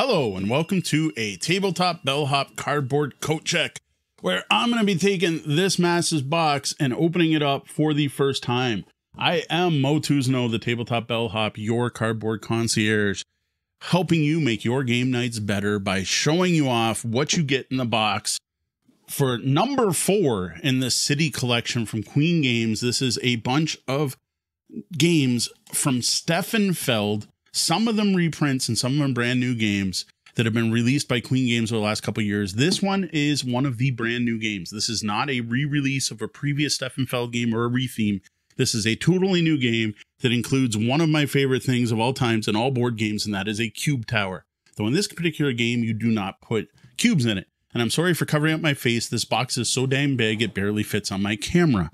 Hello, and welcome to a tabletop bellhop cardboard coat check, where I'm going to be taking this massive box and opening it up for the first time. I am Mo Tuzno, the tabletop bellhop, your cardboard concierge, helping you make your game nights better by showing you off what you get in the box. For number four in the City Collection from Queen Games, this is a bunch of games from Stefan Feld some of them reprints and some of them brand new games that have been released by Queen Games over the last couple years. This one is one of the brand new games. This is not a re-release of a previous Stefan Feld game or a retheme. This is a totally new game that includes one of my favorite things of all times in all board games, and that is a cube tower. Though in this particular game, you do not put cubes in it. And I'm sorry for covering up my face. This box is so damn big, it barely fits on my camera.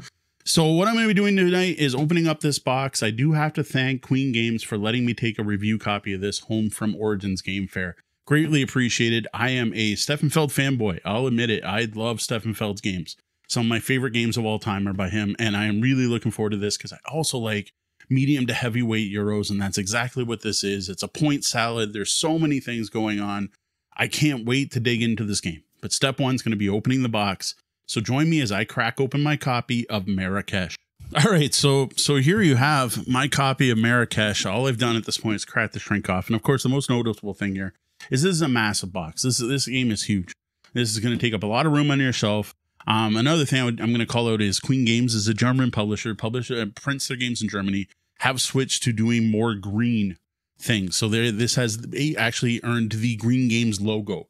So what I'm going to be doing tonight is opening up this box. I do have to thank Queen Games for letting me take a review copy of this home from Origins Game Fair. Greatly appreciated. I am a Stefan Feld fanboy. I'll admit it. I love Stefan Feld's games. Some of my favorite games of all time are by him, and I am really looking forward to this because I also like medium to heavyweight Euros, and that's exactly what this is. It's a point salad. There's so many things going on. I can't wait to dig into this game. But step one is going to be opening the box so join me as I crack open my copy of Marrakesh. All right, so so here you have my copy of Marrakesh. All I've done at this point is crack the shrink off, and of course, the most noticeable thing here is this is a massive box. This this game is huge. This is going to take up a lot of room on your shelf. Um, another thing I am going to call out is Queen Games is a German publisher, publish uh, prints their games in Germany, have switched to doing more green things. So there, this has actually earned the Green Games logo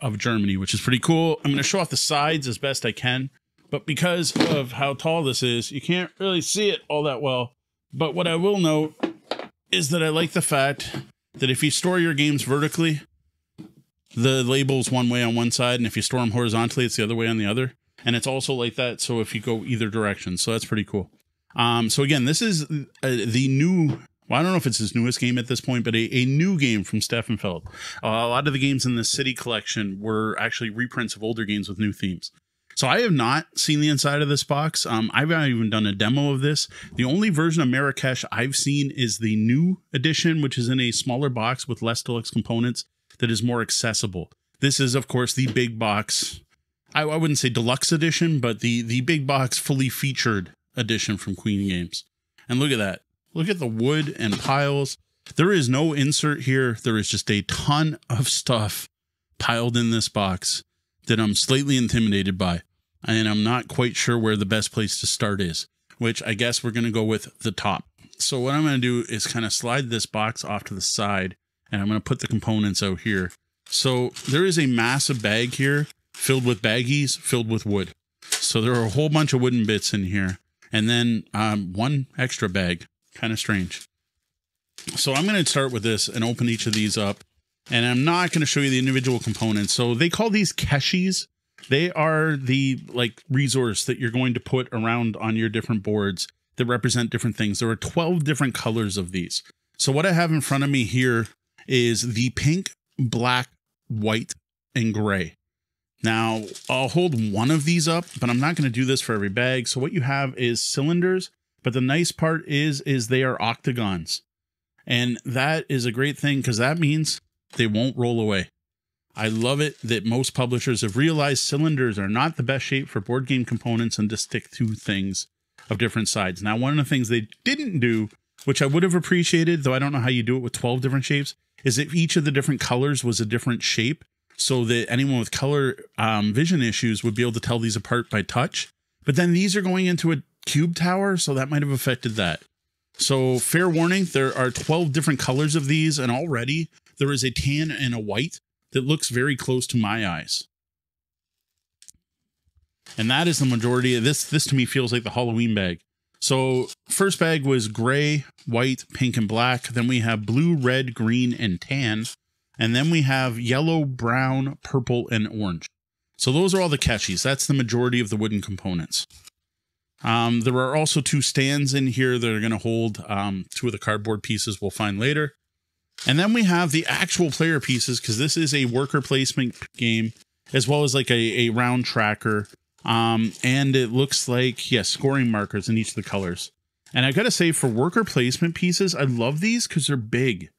of Germany, which is pretty cool. I'm going to show off the sides as best I can, but because of how tall this is, you can't really see it all that well. But what I will note is that I like the fact that if you store your games vertically, the label's one way on one side, and if you store them horizontally, it's the other way on the other. And it's also like that, so if you go either direction, so that's pretty cool. Um, so again, this is uh, the new well, I don't know if it's his newest game at this point, but a, a new game from Stefan Feld. Uh, a lot of the games in the City collection were actually reprints of older games with new themes. So I have not seen the inside of this box. Um, I've not even done a demo of this. The only version of Marrakesh I've seen is the new edition, which is in a smaller box with less deluxe components that is more accessible. This is, of course, the big box. I, I wouldn't say deluxe edition, but the the big box fully featured edition from Queen Games. And look at that. Look at the wood and piles. There is no insert here. There is just a ton of stuff piled in this box that I'm slightly intimidated by. And I'm not quite sure where the best place to start is, which I guess we're going to go with the top. So what I'm going to do is kind of slide this box off to the side and I'm going to put the components out here. So there is a massive bag here filled with baggies, filled with wood. So there are a whole bunch of wooden bits in here. And then um, one extra bag Kind of strange. So I'm going to start with this and open each of these up. And I'm not going to show you the individual components. So they call these keshes. They are the like resource that you're going to put around on your different boards that represent different things. There are 12 different colors of these. So what I have in front of me here is the pink, black, white, and gray. Now, I'll hold one of these up, but I'm not going to do this for every bag. So what you have is cylinders but the nice part is is they are octagons. And that is a great thing because that means they won't roll away. I love it that most publishers have realized cylinders are not the best shape for board game components and to stick to things of different sides. Now, one of the things they didn't do, which I would have appreciated, though I don't know how you do it with 12 different shapes, is if each of the different colors was a different shape so that anyone with color um, vision issues would be able to tell these apart by touch. But then these are going into a cube tower, so that might have affected that. So fair warning, there are 12 different colors of these, and already there is a tan and a white that looks very close to my eyes. And that is the majority of this. This to me feels like the Halloween bag. So first bag was gray, white, pink, and black. Then we have blue, red, green, and tan. And then we have yellow, brown, purple, and orange. So those are all the catchies. That's the majority of the wooden components. Um, there are also two stands in here that are going to hold um, two of the cardboard pieces we'll find later. And then we have the actual player pieces because this is a worker placement game as well as like a, a round tracker. Um, and it looks like, yes, yeah, scoring markers in each of the colors. And I got to say, for worker placement pieces, I love these because they're big.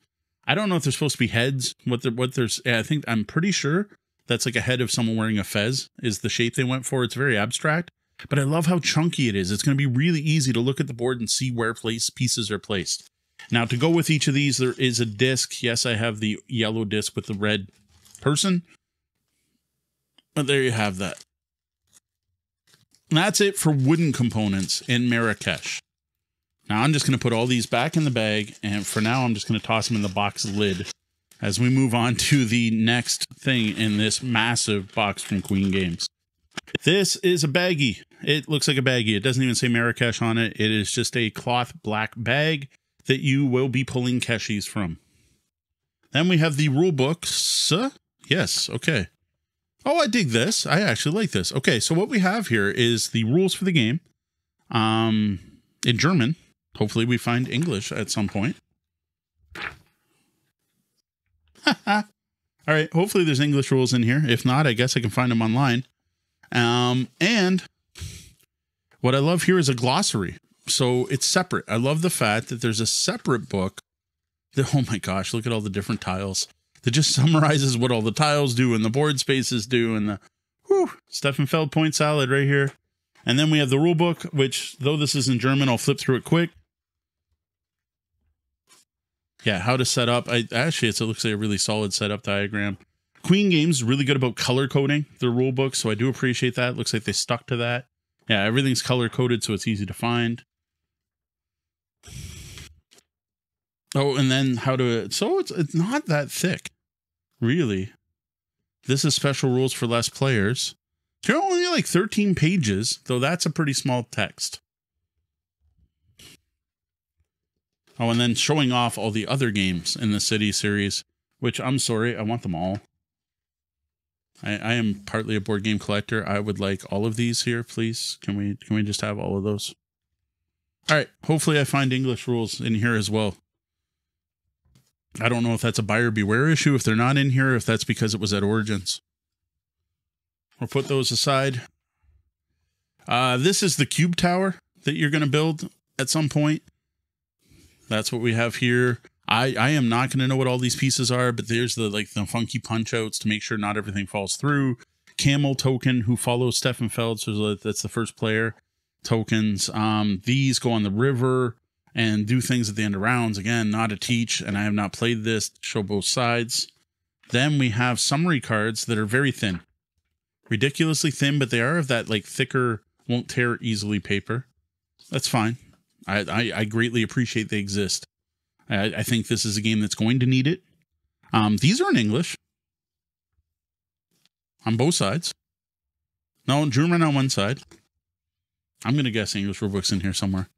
I don't know if they're supposed to be heads. What they're what there's. I think I'm pretty sure that's like a head of someone wearing a fez is the shape they went for. It's very abstract, but I love how chunky it is. It's going to be really easy to look at the board and see where place pieces are placed. Now to go with each of these, there is a disc. Yes, I have the yellow disc with the red person. But there you have that. And that's it for wooden components in Marrakesh. Now I'm just going to put all these back in the bag, and for now I'm just going to toss them in the box lid as we move on to the next thing in this massive box from Queen Games. This is a baggie. It looks like a baggie. It doesn't even say Marrakesh on it. It is just a cloth black bag that you will be pulling keshies from. Then we have the rule books. Yes, okay. Oh, I dig this. I actually like this. Okay, so what we have here is the rules for the game um, in German. Hopefully, we find English at some point. All right, hopefully, there's English rules in here. If not, I guess I can find them online. Um, and what I love here is a glossary. So it's separate. I love the fact that there's a separate book that, oh my gosh, look at all the different tiles that just summarizes what all the tiles do and the board spaces do and the whew, Stefan Feld point salad right here. And then we have the rule book, which though this is in German, I'll flip through it quick. Yeah, how to set up. I actually it looks like a really solid setup diagram. Queen Games really good about color coding their rule book, so I do appreciate that. Looks like they stuck to that. Yeah, everything's color coded, so it's easy to find. Oh, and then how to so it's it's not that thick, really. This is special rules for less players. They're only like 13 pages, though that's a pretty small text. Oh, and then showing off all the other games in the City series, which I'm sorry, I want them all. I, I am partly a board game collector. I would like all of these here, please. Can we can we just have all of those? All right. Hopefully I find English rules in here as well. I don't know if that's a buyer beware issue, if they're not in here, if that's because it was at Origins. We'll put those aside. Uh, this is the cube tower that you're going to build at some point. That's what we have here. I, I am not going to know what all these pieces are, but there's the like the funky punch outs to make sure not everything falls through. Camel token who follows Stefan Feld, so that's the first player tokens. Um, these go on the river and do things at the end of rounds. Again, not a teach, and I have not played this. Show both sides. Then we have summary cards that are very thin, ridiculously thin, but they are of that like thicker, won't tear easily paper. That's fine. I, I, I greatly appreciate they exist. I, I think this is a game that's going to need it. Um, these are in English on both sides. No, German on one side. I'm going to guess English rulebooks in here somewhere.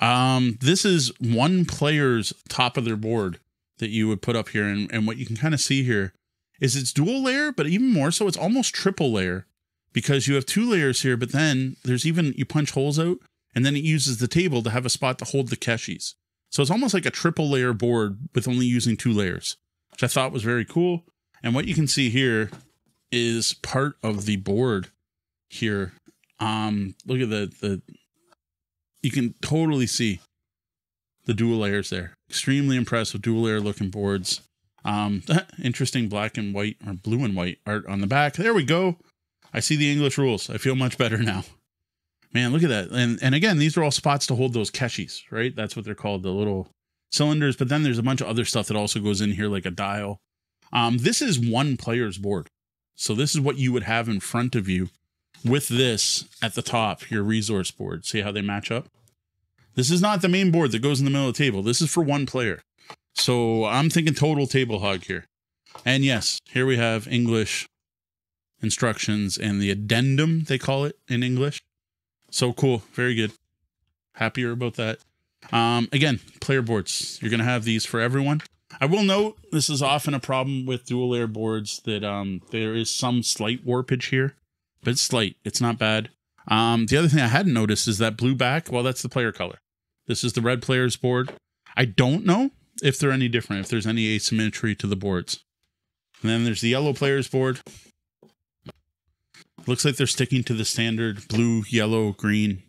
Um, this is one player's top of their board that you would put up here. And, and what you can kind of see here is it's dual layer, but even more so, it's almost triple layer because you have two layers here, but then there's even, you punch holes out and then it uses the table to have a spot to hold the keshis. So it's almost like a triple layer board with only using two layers, which I thought was very cool. And what you can see here is part of the board here. Um, look at the, the, you can totally see the dual layers there. Extremely impressive dual layer looking boards. Um, interesting black and white or blue and white art on the back. There we go. I see the English rules. I feel much better now. Man, look at that. And and again, these are all spots to hold those keshis, right? That's what they're called, the little cylinders. But then there's a bunch of other stuff that also goes in here, like a dial. Um, this is one player's board. So this is what you would have in front of you with this at the top, your resource board. See how they match up? This is not the main board that goes in the middle of the table. This is for one player. So I'm thinking total table hog here. And yes, here we have English instructions and the addendum, they call it in English. So cool. Very good. Happier about that. Um, again, player boards. You're going to have these for everyone. I will note this is often a problem with dual layer boards that um, there is some slight warpage here, but it's slight. It's not bad. Um, the other thing I hadn't noticed is that blue back. Well, that's the player color. This is the red player's board. I don't know if they're any different, if there's any asymmetry to the boards. And then there's the yellow player's board. Looks like they're sticking to the standard blue, yellow, green,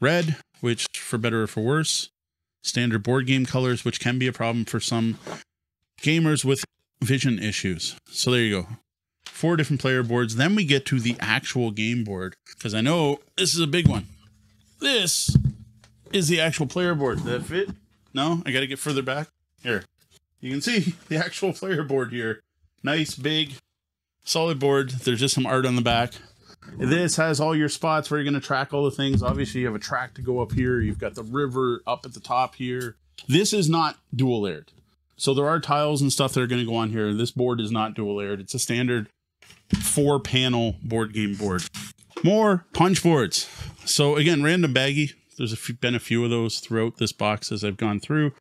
red, which for better or for worse, standard board game colors, which can be a problem for some gamers with vision issues. So there you go. Four different player boards. Then we get to the actual game board because I know this is a big one. This is the actual player board. Did that fit? No, I got to get further back. Here, you can see the actual player board here. Nice, big, solid board. There's just some art on the back. This has all your spots where you're going to track all the things. Obviously, you have a track to go up here. You've got the river up at the top here. This is not dual layered. So there are tiles and stuff that are going to go on here. This board is not dual layered. It's a standard four panel board game board. More punch boards. So again, random baggy. There's a few, been a few of those throughout this box as I've gone through.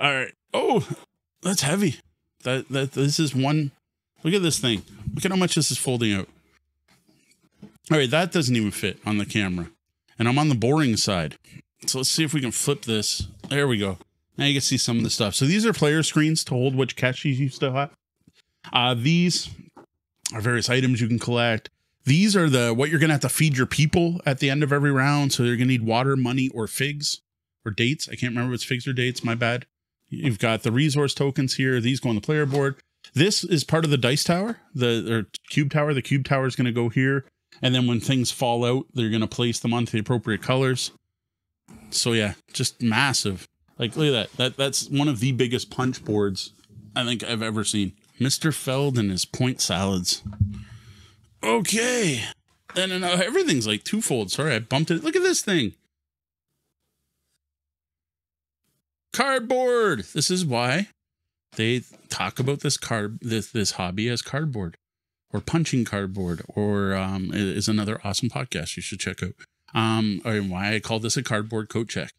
All right. Oh, that's heavy. That that this is one. Look at this thing. Look at how much this is folding out. All right, that doesn't even fit on the camera. And I'm on the boring side. So let's see if we can flip this. There we go. Now you can see some of the stuff. So these are player screens to hold which caches you still have. Uh, these are various items you can collect. These are the what you're gonna have to feed your people at the end of every round. So you're gonna need water, money, or figs or dates. I can't remember if it's figs or dates. My bad. You've got the resource tokens here. These go on the player board. This is part of the dice tower, the or cube tower. The cube tower is going to go here, and then when things fall out, they're going to place them onto the appropriate colors. So yeah, just massive. Like look at that. That that's one of the biggest punch boards I think I've ever seen. Mr. Feld and his point salads. Okay. And then uh, everything's like twofold. Sorry, I bumped it. Look at this thing. Cardboard. This is why they talk about this card this this hobby as cardboard or punching cardboard or um is another awesome podcast you should check out. Um why I call this a cardboard coat check.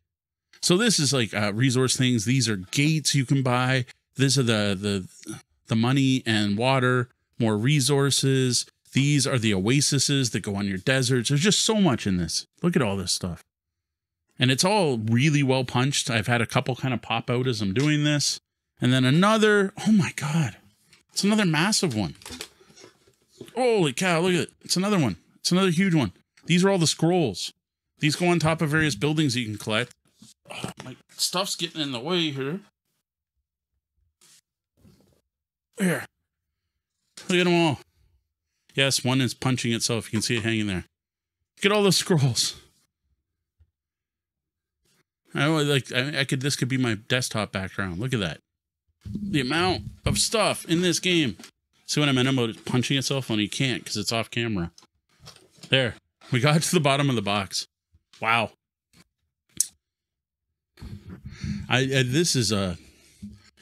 So this is like uh, resource things. These are gates you can buy. These are the the the money and water, more resources. These are the oases that go on your deserts. There's just so much in this. Look at all this stuff and it's all really well punched. I've had a couple kind of pop out as I'm doing this. And then another, oh my God, it's another massive one. Holy cow, look at it. It's another one. It's another huge one. These are all the scrolls. These go on top of various buildings you can collect. Oh, my stuff's getting in the way here. Here. Look at them all. Yes, one is punching itself. You can see it hanging there. At all the scrolls. I like I, I could this could be my desktop background. Look at that. The amount of stuff in this game. See what I meant about punching itself when you can't because it's off camera. There. We got to the bottom of the box. Wow. I, I this is a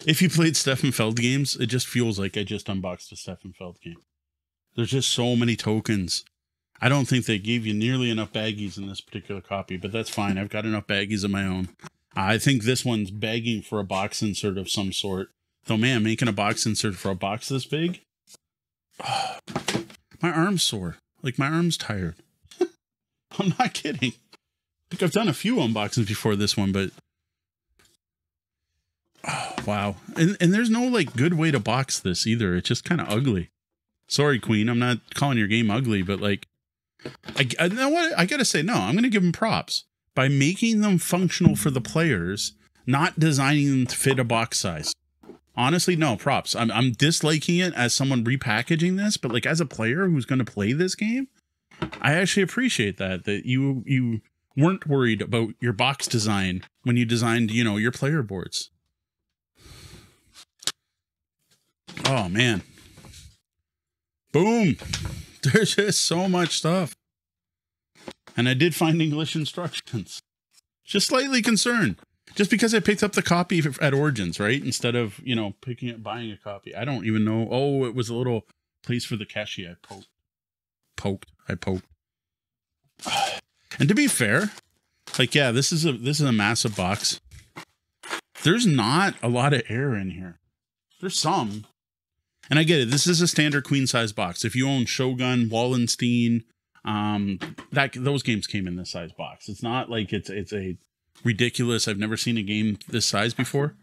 if you played Stefan Feld games, it just feels like I just unboxed a Stefan Feld game. There's just so many tokens I don't think they gave you nearly enough baggies in this particular copy, but that's fine. I've got enough baggies of my own. I think this one's begging for a box insert of some sort. Though, man, making a box insert for a box this big, oh, my arm's sore. Like my arm's tired. I'm not kidding. Think I've done a few unboxings before this one, but oh, wow. And and there's no like good way to box this either. It's just kind of ugly. Sorry, Queen. I'm not calling your game ugly, but like I, I know what I gotta say. No, I'm gonna give them props by making them functional for the players, not designing them to fit a box size. Honestly, no props. I'm I'm disliking it as someone repackaging this, but like as a player who's going to play this game, I actually appreciate that that you you weren't worried about your box design when you designed you know your player boards. Oh man, boom. There's just so much stuff. And I did find English instructions. Just slightly concerned. Just because I picked up the copy at Origins, right? Instead of, you know, picking it, buying a copy. I don't even know. Oh, it was a little place for the cashier. I poked. Poked. I poked. And to be fair, like, yeah, this is a this is a massive box. There's not a lot of air in here. There's some, and I get it. This is a standard queen size box. If you own Shogun, Wallenstein, um, that those games came in this size box. It's not like it's it's a ridiculous. I've never seen a game this size before.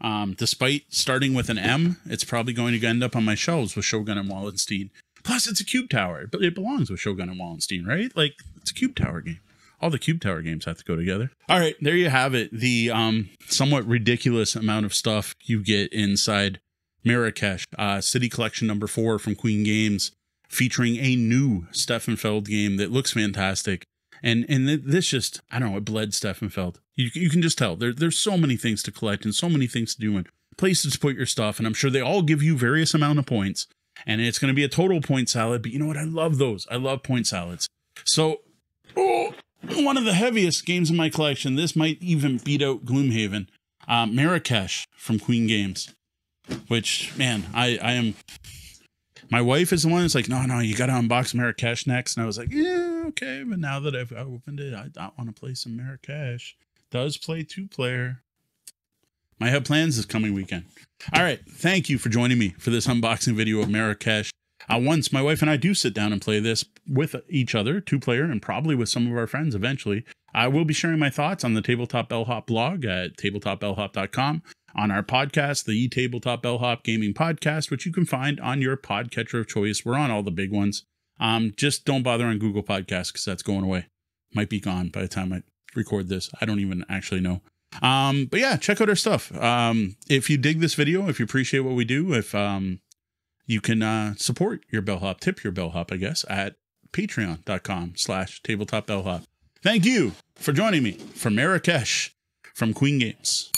Um, despite starting with an M, it's probably going to end up on my shelves with Shogun and Wallenstein. Plus, it's a Cube Tower, but it belongs with Shogun and Wallenstein, right? Like it's a Cube Tower game. All the Cube Tower games have to go together. All right, there you have it. The um, somewhat ridiculous amount of stuff you get inside Marrakesh, uh, City Collection number four from Queen Games, featuring a new Stefan Feld game that looks fantastic. And and this just I don't know it bled Stefan Feld. You you can just tell there there's so many things to collect and so many things to do and places to put your stuff. And I'm sure they all give you various amount of points. And it's going to be a total point salad. But you know what? I love those. I love point salads. So oh, one of the heaviest games in my collection. This might even beat out Gloomhaven. Uh, Marrakesh from Queen Games. Which man, I I am my wife is the one that's like, no, no, you got to unbox Marrakesh next. And I was like, yeah, okay. But now that I've opened it, I, I want to play some Marrakesh. Does play two player. I have plans this coming weekend. All right. Thank you for joining me for this unboxing video of Marrakesh. Uh, once my wife and I do sit down and play this with each other, two player, and probably with some of our friends eventually, I will be sharing my thoughts on the Tabletop Bellhop blog at tabletopbellhop.com on our podcast, the Tabletop Bellhop Gaming Podcast, which you can find on your podcatcher of choice. We're on all the big ones. Um, just don't bother on Google Podcasts because that's going away. Might be gone by the time I record this. I don't even actually know. Um, but yeah, check out our stuff. Um, if you dig this video, if you appreciate what we do, if um, you can uh, support your bellhop, tip your bellhop, I guess, at patreon.com slash tabletop bellhop. Thank you for joining me from Marrakesh from Queen Games.